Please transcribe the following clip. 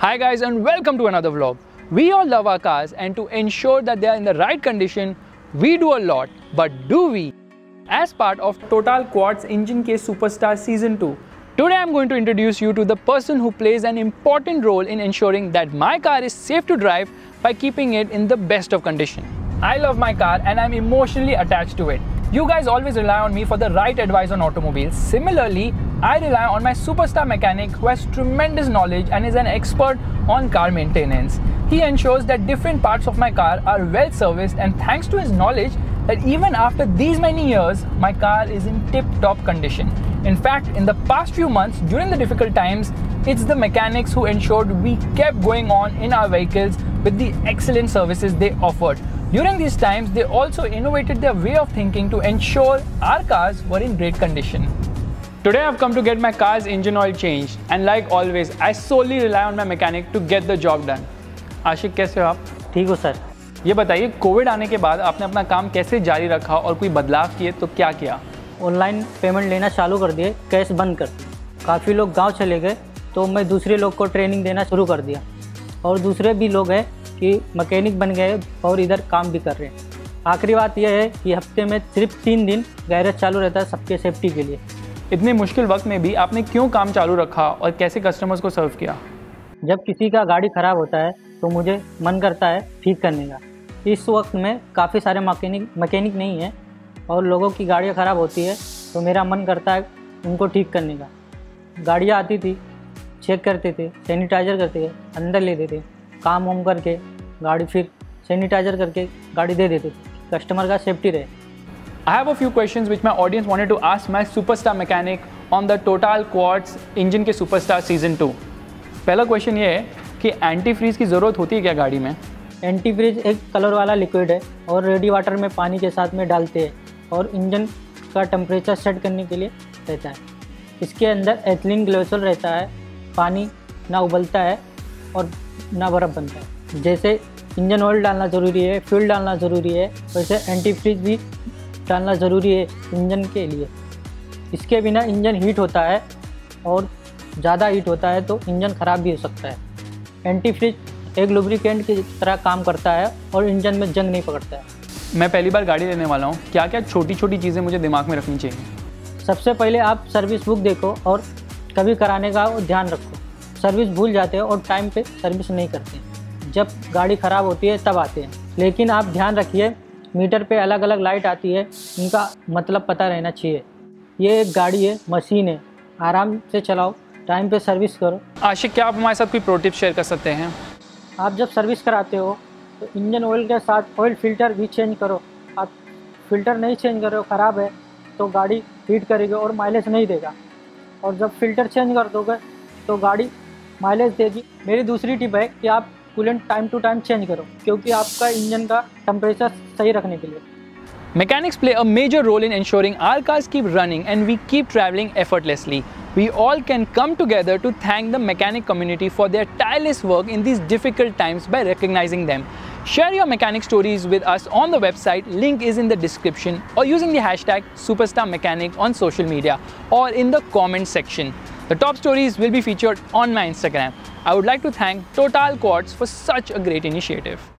Hi guys and welcome to another vlog. We all love our cars and to ensure that they are in the right condition, we do a lot. But do we? As part of Total Quartz Engine Case Superstar Season 2, today I'm going to introduce you to the person who plays an important role in ensuring that my car is safe to drive by keeping it in the best of condition. I love my car and I'm emotionally attached to it. You guys always rely on me for the right advice on automobiles. Similarly, I rely on my superstar mechanic who has tremendous knowledge and is an expert on car maintenance. He ensures that different parts of my car are well serviced and thanks to his knowledge that even after these many years, my car is in tip-top condition. In fact, in the past few months, during the difficult times, it's the mechanics who ensured we kept going on in our vehicles with the excellent services they offered. During these times, they also innovated their way of thinking to ensure our cars were in great condition. Today I've come to get my car's engine oil changed and like always, I solely rely on my mechanic to get the job done. आशिक कैसे हो आप ठीक हो sir ये बताइए Covid आने के बाद आपने अपना काम कैसे जारी रखा और कोई बदलाव किए तो क्या किया ऑनलाइन पेमेंट लेना चालू कर दिए कैश बंद कर काफ़ी लोग गाँव चले गए तो मैं दूसरे लोग को ट्रेनिंग देना शुरू कर दिया और दूसरे भी लोग हैं कि मकैनिक बन गए और इधर काम भी कर रहे हैं। आखिरी बात यह है कि हफ़्ते में सिर्फ़ तीन दिन गैरेज चालू रहता है सबके सेफ्टी के लिए। इतने मुश्किल वक्त में भी आपने क्यों काम चालू रखा और कैसे कस्टमर्स को सर्व किया? जब किसी का गाड़ी ख़राब होता है तो मुझे मन करता है ठीक करने का। इस वक्त में काफ़ी सारे मकैनिक मकैनिक नहीं है और लोगों की गाड़ियाँ ख़राब होती है तो मेरा मन करता है उनको ठीक करने का। गाड़ियाँ आती थी चेक करते थे सैनिटाइज़र करते थे अंदर ले देते काम वाम करके गाड़ी फिर सैनिटाइज़र करके गाड़ी दे देते थे। कस्टमर का सेफ्टी रहे। I have a few questions which my audience wanted to ask my superstar mechanic on the Total Quartz engine के सुपरस्टार सीज़न टू पहला क्वेश्चन ये है कि एंटी फ्रीज की ज़रूरत होती है क्या गाड़ी में? एंटी फ्रीज एक कलर वाला लिक्विड है और रेडी वाटर में पानी के साथ में डालते हैं और इंजन का टेम्परेचर सेट करने के लिए रहता है। इसके अंदर एथिलीन ग्लोसोल रहता है पानी ना उबलता है और ना बर्फ़ बनता है। जैसे इंजन ऑयल डालना ज़रूरी है फ्यूल डालना ज़रूरी है वैसे एंटी फ्रीज भी डालना ज़रूरी है इंजन के लिए। इसके बिना इंजन हीट होता है और ज़्यादा हीट होता है तो इंजन ख़राब भी हो सकता है। एंटी फ्रिज एक लुब्रिकेंट की तरह काम करता है और इंजन में जंग नहीं पकड़ता है। मैं पहली बार गाड़ी लेने वाला हूँ। क्या क्या छोटी छोटी चीज़ें मुझे दिमाग में रखनी चाहिए? सबसे पहले आप सर्विस बुक देखो और कभी कराने का ध्यान रखो। सर्विस भूल जाते हो और टाइम पे सर्विस नहीं करते जब गाड़ी ख़राब होती है तब आते हैं। लेकिन आप ध्यान रखिए मीटर पे अलग अलग लाइट आती है इनका मतलब पता रहना चाहिए। ये एक गाड़ी है मशीन है। आराम से चलाओ टाइम पे सर्विस करो। आशिक क्या आप हमारे साथ कोई प्रोटिप शेयर कर सकते हैं? आप जब सर्विस कराते हो तो इंजन ऑयल के साथ ऑयल फ़िल्टर भी चेंज करो। आप फ़िल्टर नहीं चेंज कर ख़राब है तो गाड़ी हीट करेगी और माइलेज नहीं देगा। और जब फ़िल्टर चेंज कर दोगे तो गाड़ी माइलेज देगी मेरी दूसरी टिप है कि आप coolant time to time change करो क्योंकि आपका इंजन का टेम्परेचर सही रखने के लिए Mechanics play a major role in ensuring our cars keep running and we keep traveling effortlessly. We all can come together to thank the mechanic community for their tireless work in these difficult times by recognizing them. Share your mechanic stories with us on the website, link is in the description, or using the hashtag SuperstarMechanic on social media or in the comment section. The top stories will be featured on my Instagram. I would like to thank Total Quartz for such a great initiative.